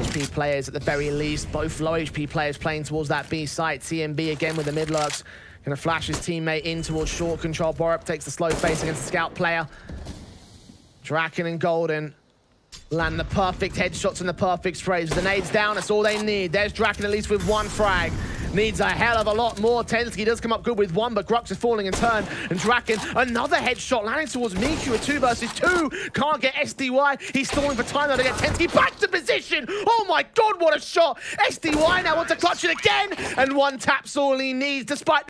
HP players at the very least. Both low HP players playing towards that B site. TMB again with the mid lurks. Gonna flash his teammate in towards short control. Borup takes the slow face against the scout player. Draken and Golden land the perfect headshots and the perfect sprays. The nades down, that's all they need. There's Draken at least with one frag. Needs a hell of a lot more. Tensky does come up good with one, but Grux is falling in turn. And Draken, another headshot landing towards Miku, a two versus two. Can't get SDY. He's stalling for time though to get Tensky back to position. Oh my god, what a shot. SDY now wants to clutch it again. And one taps all he needs, despite